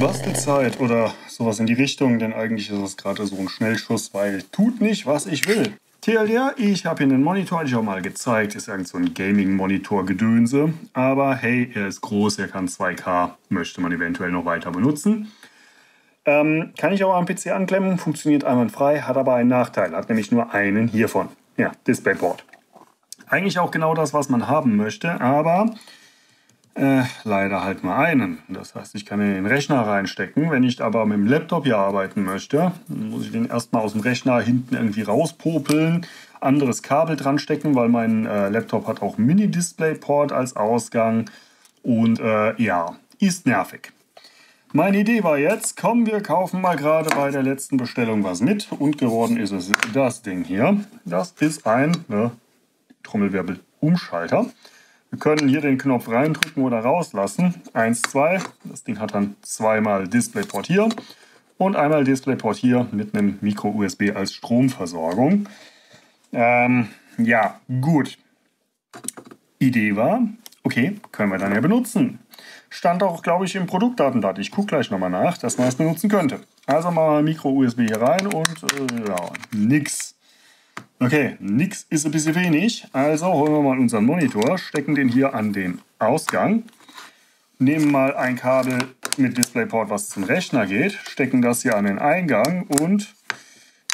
Bastelzeit oder sowas in die Richtung, denn eigentlich ist es gerade so ein Schnellschuss, weil tut nicht, was ich will. TLDR, ich habe hier einen Monitor, hatte ich auch mal gezeigt, ist irgend so ein Gaming-Monitor-Gedönse. Aber hey, er ist groß, er kann 2K, möchte man eventuell noch weiter benutzen. Ähm, kann ich auch am PC anklemmen, funktioniert einwandfrei, hat aber einen Nachteil, hat nämlich nur einen hiervon. Ja, DisplayPort. Eigentlich auch genau das, was man haben möchte, aber äh, leider halt nur einen. Das heißt, ich kann in den Rechner reinstecken. Wenn ich aber mit dem Laptop hier arbeiten möchte, muss ich den erstmal aus dem Rechner hinten irgendwie rauspopeln, anderes Kabel dran stecken, weil mein äh, Laptop hat auch Mini-Display-Port als Ausgang. Und äh, ja, ist nervig. Meine Idee war jetzt, komm, wir kaufen mal gerade bei der letzten Bestellung was mit. Und geworden ist es das Ding hier. Das ist ein ne, Trommelwirbel-Umschalter. Wir können hier den Knopf reindrücken oder rauslassen. Eins, zwei. Das Ding hat dann zweimal DisplayPort hier und einmal DisplayPort hier mit einem Micro-USB als Stromversorgung. Ähm, ja, gut. Idee war, okay, können wir dann ja benutzen. Stand auch, glaube ich, im Produktdatenblatt. Ich gucke gleich nochmal nach, dass man es benutzen könnte. Also mal Micro-USB hier rein und äh, ja, nix. Okay, nix ist ein bisschen wenig. Also holen wir mal unseren Monitor, stecken den hier an den Ausgang, nehmen mal ein Kabel mit DisplayPort, was zum Rechner geht, stecken das hier an den Eingang und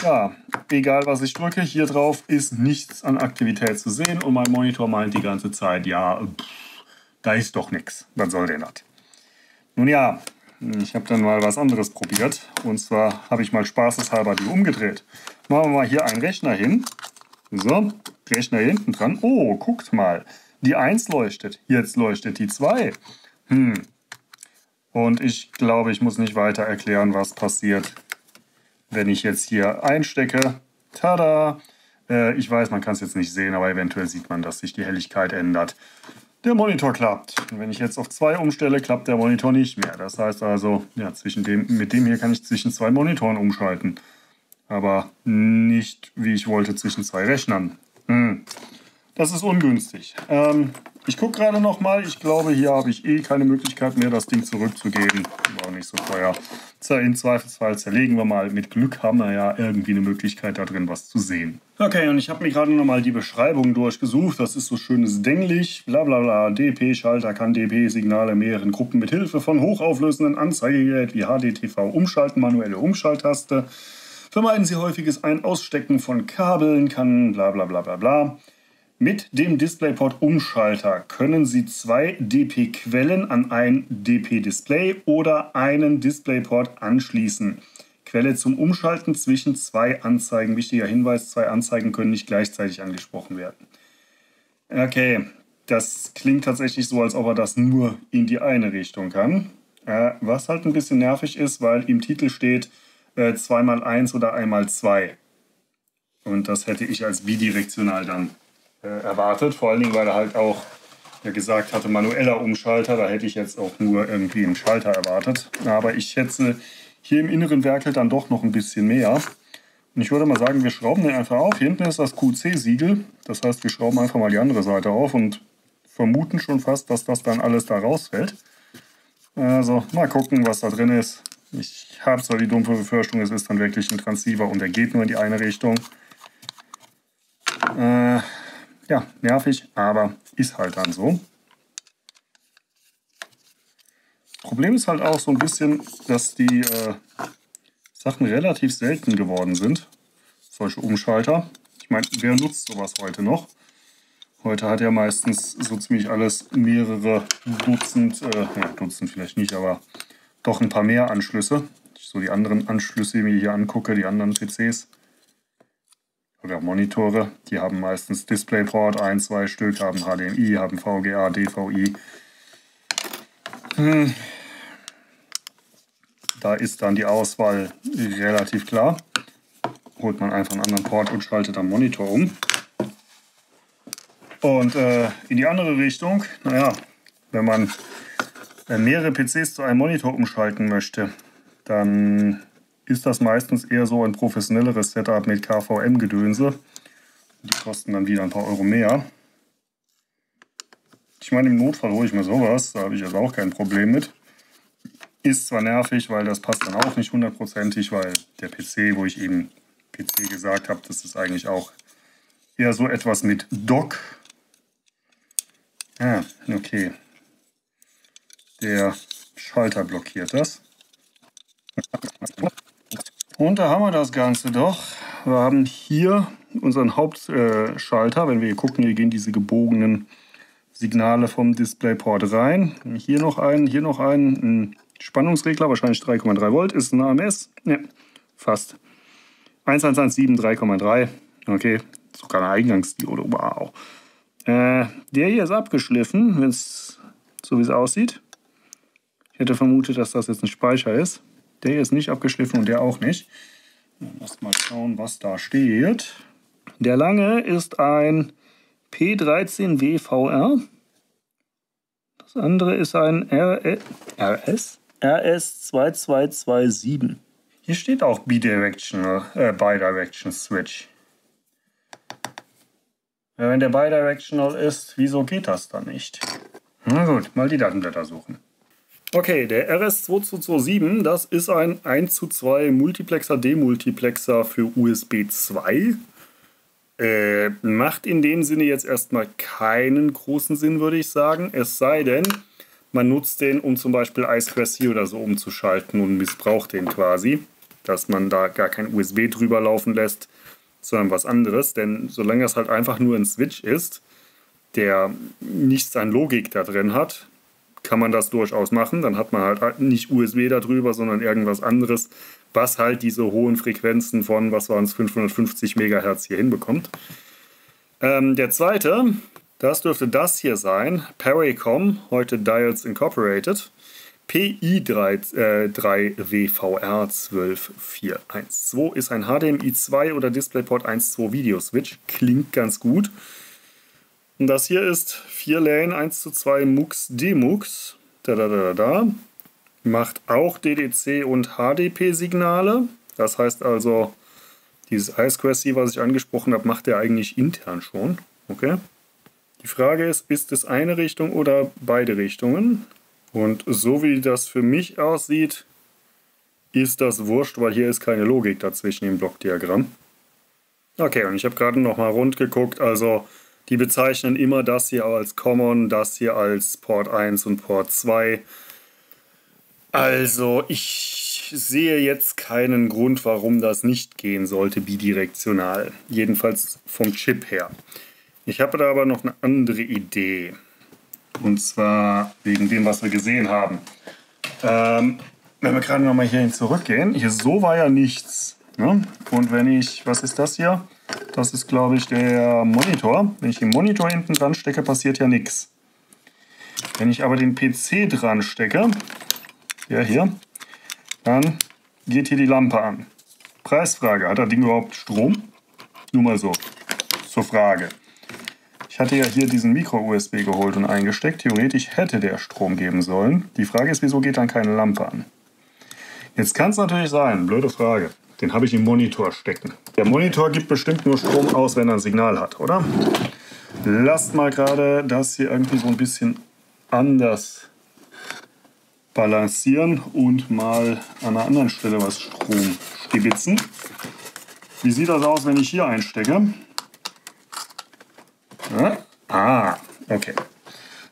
ja, egal was ich drücke, hier drauf ist nichts an Aktivität zu sehen und mein Monitor meint die ganze Zeit, ja, pff, da ist doch nichts. Was soll denn das? Nun ja, ich habe dann mal was anderes probiert und zwar habe ich mal spaßeshalber die umgedreht. Machen wir mal hier einen Rechner hin. So, Rechner hier hinten dran. Oh, guckt mal. Die 1 leuchtet. Jetzt leuchtet die 2. Hm. Und ich glaube, ich muss nicht weiter erklären, was passiert, wenn ich jetzt hier einstecke. Tada! Äh, ich weiß, man kann es jetzt nicht sehen, aber eventuell sieht man, dass sich die Helligkeit ändert. Der Monitor klappt. Und wenn ich jetzt auf 2 umstelle, klappt der Monitor nicht mehr. Das heißt also, ja, zwischen dem, mit dem hier kann ich zwischen zwei Monitoren umschalten aber nicht, wie ich wollte, zwischen zwei Rechnern. Hm. Das ist ungünstig. Ähm, ich gucke gerade noch mal. Ich glaube, hier habe ich eh keine Möglichkeit mehr, das Ding zurückzugeben. War nicht so teuer. In Zweifelsfall zerlegen wir mal. Mit Glück haben wir ja irgendwie eine Möglichkeit, da drin was zu sehen. Okay, und ich habe mir gerade noch mal die Beschreibung durchgesucht. Das ist so schönes Denglich. Blablabla. DP-Schalter kann DP-Signale mehreren Gruppen mit Hilfe von hochauflösenden Anzeigegerät wie HDTV umschalten. Manuelle Umschalttaste. Vermeiden Sie häufiges Ein-Ausstecken von Kabeln, kann bla bla bla bla bla. Mit dem DisplayPort-Umschalter können Sie zwei DP-Quellen an ein DP-Display oder einen DisplayPort anschließen. Quelle zum Umschalten zwischen zwei Anzeigen. Wichtiger Hinweis, zwei Anzeigen können nicht gleichzeitig angesprochen werden. Okay, das klingt tatsächlich so, als ob er das nur in die eine Richtung kann. Äh, was halt ein bisschen nervig ist, weil im Titel steht, äh, 2x1 oder einmal 2. Und das hätte ich als bidirektional dann äh, erwartet. Vor allen Dingen, weil er halt auch gesagt hatte, manueller Umschalter. Da hätte ich jetzt auch nur irgendwie einen Schalter erwartet. Aber ich schätze, hier im inneren Werkel dann doch noch ein bisschen mehr. Und ich würde mal sagen, wir schrauben den einfach auf. Hier hinten ist das QC-Siegel. Das heißt, wir schrauben einfach mal die andere Seite auf und vermuten schon fast, dass das dann alles da rausfällt. Also mal gucken, was da drin ist. Ich habe zwar die dumpfe Befürchtung, es ist dann wirklich ein Transceiver und er geht nur in die eine Richtung. Äh, ja, nervig, aber ist halt dann so. Problem ist halt auch so ein bisschen, dass die äh, Sachen relativ selten geworden sind. Solche Umschalter. Ich meine, wer nutzt sowas heute noch? Heute hat ja meistens so ziemlich alles mehrere Dutzend, äh, ja, Dutzend vielleicht nicht, aber doch ein paar mehr Anschlüsse. Ich so die anderen Anschlüsse mir hier angucke, die anderen PCs oder Monitore, die haben meistens DisplayPort, ein, zwei Stück, haben HDMI, haben VGA, DVI. Hm. Da ist dann die Auswahl relativ klar. Holt man einfach einen anderen Port und schaltet am Monitor um. Und äh, in die andere Richtung, naja, wenn man mehrere PCs zu einem Monitor umschalten möchte, dann ist das meistens eher so ein professionelleres Setup mit KVM-Gedönse. Die kosten dann wieder ein paar Euro mehr. Ich meine, im Notfall hole ich mir sowas, da habe ich also auch kein Problem mit. Ist zwar nervig, weil das passt dann auch nicht hundertprozentig, weil der PC, wo ich eben PC gesagt habe, das ist eigentlich auch eher so etwas mit Dock. Ah, okay. Der Schalter blockiert das. Und da haben wir das Ganze doch. Wir haben hier unseren Hauptschalter. Wenn wir hier gucken, hier gehen diese gebogenen Signale vom DisplayPort rein. Hier noch einen, hier noch einen. Ein Spannungsregler, wahrscheinlich 3,3 Volt. Ist ein AMS? Ne, fast. 1117 3,3. Okay, sogar eine Eingangsdiode. Wow. Äh, der hier ist abgeschliffen, wenn es so wie es aussieht. Ich hätte vermutet, dass das jetzt ein Speicher ist. Der ist nicht abgeschliffen und der auch nicht. Lass mal schauen, was da steht. Der lange ist ein P13WVR. Das andere ist ein RS, RS2227. Hier steht auch Bidirectional, äh, Bidirection Switch. Wenn der Bidirectional ist, wieso geht das dann nicht? Na gut, mal die Datenblätter suchen. Okay, der RS2227, das ist ein 1 zu 2 Multiplexer Demultiplexer für USB 2. Äh, macht in dem Sinne jetzt erstmal keinen großen Sinn, würde ich sagen. Es sei denn, man nutzt den, um zum Beispiel I2C oder so umzuschalten und missbraucht den quasi. Dass man da gar kein USB drüber laufen lässt, sondern was anderes. Denn solange es halt einfach nur ein Switch ist, der nicht seine Logik da drin hat, kann man das durchaus machen. Dann hat man halt nicht USB darüber, sondern irgendwas anderes, was halt diese hohen Frequenzen von, was waren es, 550 MHz hier hinbekommt. Ähm, der zweite, das dürfte das hier sein, Paracom, heute Dials Incorporated, PI3WVR 12412 ist ein HDMI 2 oder DisplayPort 1.2 Video Switch, klingt ganz gut. Und das hier ist 4 Lane 1 zu 2 MUX DMUX. Da, da, da, da. Macht auch DDC und HDP-Signale. Das heißt also, dieses iSquaresy, was ich angesprochen habe, macht er eigentlich intern schon. Okay. Die Frage ist, ist es eine Richtung oder beide Richtungen? Und so wie das für mich aussieht, ist das wurscht, weil hier ist keine Logik dazwischen im Blockdiagramm. Okay, und ich habe gerade noch mal rund geguckt, also die bezeichnen immer das hier als Common, das hier als Port 1 und Port 2. Also ich sehe jetzt keinen Grund, warum das nicht gehen sollte bidirektional. Jedenfalls vom Chip her. Ich habe da aber noch eine andere Idee. Und zwar wegen dem, was wir gesehen haben. Ähm, wenn wir gerade nochmal hierhin zurückgehen, hier so war ja nichts. Ne? Und wenn ich, was ist das hier? Das ist, glaube ich, der Monitor. Wenn ich den Monitor hinten dran stecke, passiert ja nichts. Wenn ich aber den PC dran stecke, der hier, dann geht hier die Lampe an. Preisfrage, hat das Ding überhaupt Strom? Nur mal so, zur Frage. Ich hatte ja hier diesen Micro-USB geholt und eingesteckt. Theoretisch hätte der Strom geben sollen. Die Frage ist, wieso geht dann keine Lampe an? Jetzt kann es natürlich sein, blöde Frage. Den habe ich im Monitor stecken. Der Monitor gibt bestimmt nur Strom aus, wenn er ein Signal hat, oder? Lasst mal gerade das hier irgendwie so ein bisschen anders balancieren und mal an einer anderen Stelle was Strom stibitzen. Wie sieht das aus, wenn ich hier einstecke? Ja? Ah, okay.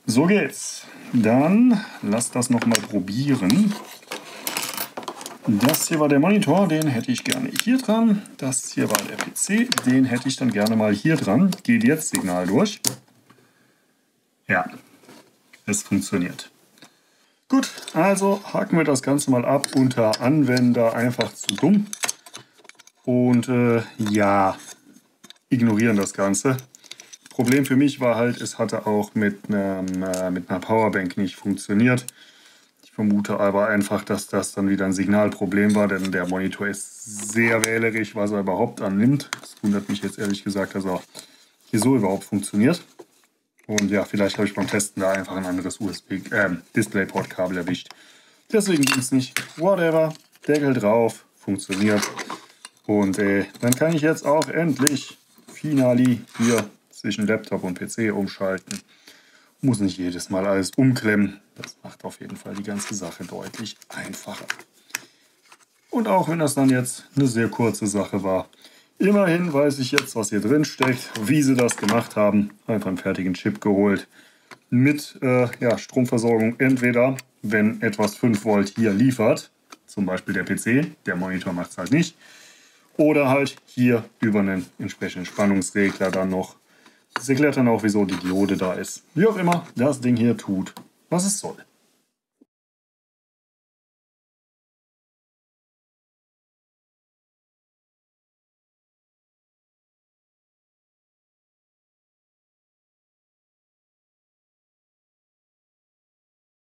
So geht's. Dann lasst das noch mal probieren. Das hier war der Monitor, den hätte ich gerne hier dran. Das hier war der PC, den hätte ich dann gerne mal hier dran. Geht jetzt Signal durch. Ja, es funktioniert. Gut, also haken wir das Ganze mal ab unter Anwender einfach zu dumm. Und äh, ja, ignorieren das Ganze. Problem für mich war halt, es hatte auch mit, einem, äh, mit einer Powerbank nicht funktioniert vermute aber einfach, dass das dann wieder ein Signalproblem war, denn der Monitor ist sehr wählerisch, was er überhaupt annimmt. Das wundert mich jetzt ehrlich gesagt, dass er hier so überhaupt funktioniert. Und ja, vielleicht habe ich beim Testen da einfach ein anderes USB, äh, DisplayPort-Kabel erwischt. Deswegen ging es nicht. Whatever. Deckel drauf. Funktioniert. Und äh, dann kann ich jetzt auch endlich finali hier zwischen Laptop und PC umschalten. Muss nicht jedes Mal alles umklemmen. Das macht auf jeden Fall die ganze Sache deutlich einfacher. Und auch wenn das dann jetzt eine sehr kurze Sache war, immerhin weiß ich jetzt, was hier drin steckt, wie sie das gemacht haben. Einfach einen fertigen Chip geholt mit äh, ja, Stromversorgung entweder, wenn etwas 5 Volt hier liefert, zum Beispiel der PC, der Monitor macht es halt nicht, oder halt hier über einen entsprechenden Spannungsregler dann noch. Erklärt dann auch, wieso die Diode da ist. Wie auch immer, das Ding hier tut, was es soll.